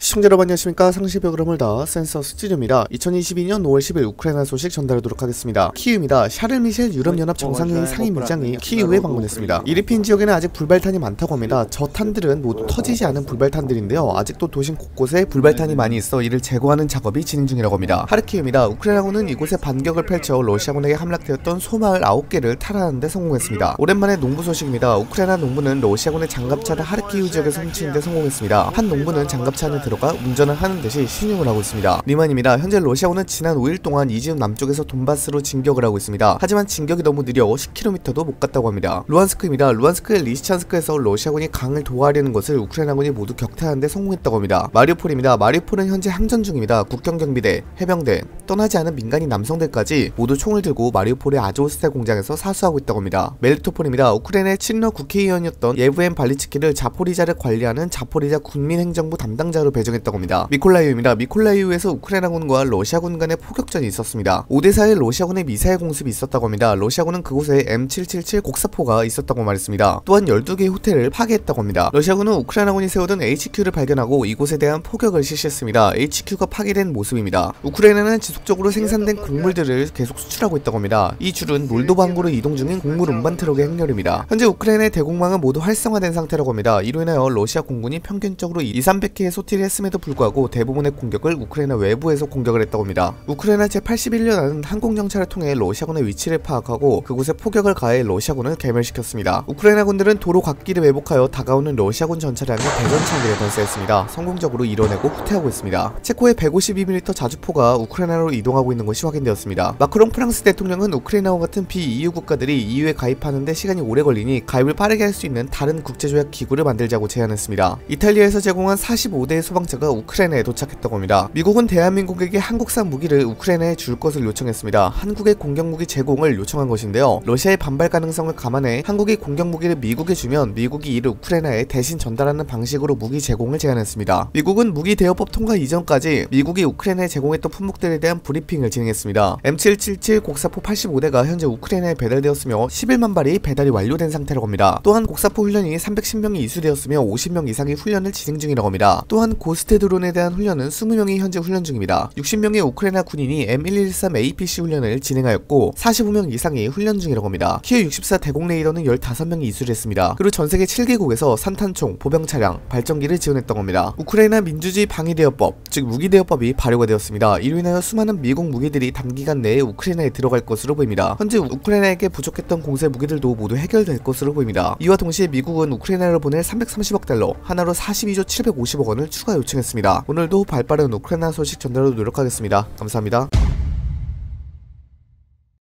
시청자 여러분 안녕하십니까? 상시벽을 다 센서 스튜디오입니다. 2022년 5월 10일 우크라이나 소식 전달하도록 하겠습니다. 키이우입니다. 샤를 미셸 유럽연합 정상회의 상임위장이 키이우에 방문했습니다. 이리핀 지역에는 아직 불발탄이 많다고 합니다. 저 탄들은 모두 터지지 않은 불발탄들인데요. 아직도 도심 곳곳에 불발탄이 많이 있어 이를 제거하는 작업이 진행 중이라고 합니다. 하르키우입니다. 우크라이나군은 이곳에 반격을 펼쳐 러시아군에게 함락되었던 소마을 9개를 탈환하는 데 성공했습니다. 오랜만에 농부 소식입니다. 우크라이나 농부는 러시아군의 장갑차를 하르키우 지역에서 훔치는 데 성공했습니다. 한 농부는 장갑차 안에 들어가 운전을 하는 듯이 시늉을 하고 있습니다. 리만입니다. 현재 러시아군은 지난 5일 동안 이지움 남쪽에서 돈바스로 진격을 하고 있습니다. 하지만 진격이 너무 느려 10km도 못 갔다고 합니다. 루안스크입니다. 루안스크의 리시찬스크에서 러시아군이 강을 도하려는 것을 우크라이나군이 모두 격퇴하는데 성공했다고 합니다. 마리우폴입니다. 마리우폴은 현재 항전 중입니다. 국경경비대, 해병대, 떠나지 않은 민간인 남성들까지 모두 총을 들고 마리우폴의 아조스탈 공장에서 사수하고 있다고 합니다. 멜토폴입니다. 우크라이나의 친러 국회의원이었던 예브엔 발리츠키를 자포리자를 관리하는 자포리자 군민행정부 담당자로 배정했다고 합니다. 미콜라이우입니다. 미콜라이우에서 우크라이나군과 러시아군 간의 포격전이 있었습니다. 5대4의 러시아군의 미사일 공습이 있었다고 합니다. 러시아군은 그곳에 M777 곡사포가 있었다고 말했습니다. 또한 12개의 호텔을 파괴했다고 합니다. 러시아군은 우크라이나군이 세우던 HQ를 발견하고 이곳에 대한 포격을 실시했습니다. HQ가 파괴된 모습입니다. 우크라이나는 지속적으로 생산된 곡물들을 계속 수출하고 있다고 합니다. 이 줄은 몰도바 항구로 이동 중인 곡물 운반 트럭의 행렬입니다. 현재 우크라이나의 대공망은 모두 활성화된 상태라고 합니다. 이로 인하여 러시아 공군이 평균적으로 2, 300개의 sortie를 했음에도 불구하고 대부분의 공격을 우크라이나 외부에서 공격을 했다고 합니다. 우크라이나 제81여단은 항공정찰을 통해 러시아군의 위치를 파악하고 그곳에 포격을 가해 러시아군을 괴멸시켰습니다. 우크라이나 군들은 도로 갓길을 매복하여 다가오는 러시아군 전차량에 대전차기를 발사했습니다. 성공적으로 이뤄내고 후퇴하고 있습니다. 체코의 152mm 자주포가 우크라이나로 이동하고 있는 것이 확인되었습니다. 마크롱 프랑스 대통령은 우크라이나와 같은 비EU 국가들이 EU에 가입하는데 시간이 오래 걸리니 가입을 빠르게 할 수 있는 다른 국제조약 기구를 만들자고 제안했습니다. 이탈리아에서 제공한 45대의 소방 차가 우크라이나에 도착했다고 합니다. 미국은 대한민국에게 한국산 무기를 우크라이나에 줄 것을 요청했습니다. 한국의 공격무기 제공을 요청한 것인데요. 러시아의 반발 가능성을 감안해 한국이 공격무기를 미국에 주면 미국이 이를 우크라이나에 대신 전달하는 방식으로 무기 제공을 제안했습니다. 미국은 무기 대여법 통과 이전까지 미국이 우크라이나에 제공했던 품목들에 대한 브리핑을 진행했습니다. M777 곡사포 85대가 현재 우크라이나에 배달되었으며 11만 발이 배달이 완료된 상태라고 합니다. 또한 곡사포 훈련이 310명이 이수되었으며 50명 이상의 훈련을 진행 중이라고 합니다. 또한 고스트 드론에 대한 훈련은 20명이 현재 훈련 중입니다. 60명의 우크라이나 군인이 M113 APC 훈련을 진행하였고 45명 이상이 훈련 중이라고 합니다. 키어 64 대공 레이더는 15명이 이수를 했습니다. 그리고 전 세계 7개국에서 산탄총, 보병 차량, 발전기를 지원했다고 합니다. 우크라이나 민주주의 방위 대여법, 즉 무기 대여법이 발효가 되었습니다. 이로 인하여 수많은 미국 무기들이 단기간 내에 우크라이나에 들어갈 것으로 보입니다. 현재 우크라이나에게 부족했던 공세 무기들도 모두 해결될 것으로 보입니다. 이와 동시에 미국은 우크라이나로 보낼 330억 달러, 하나로 42조 750억 원을 추가 요청했습니다. 오늘도 발빠른 우크라이나 소식 전달로 노력하겠습니다. 감사합니다.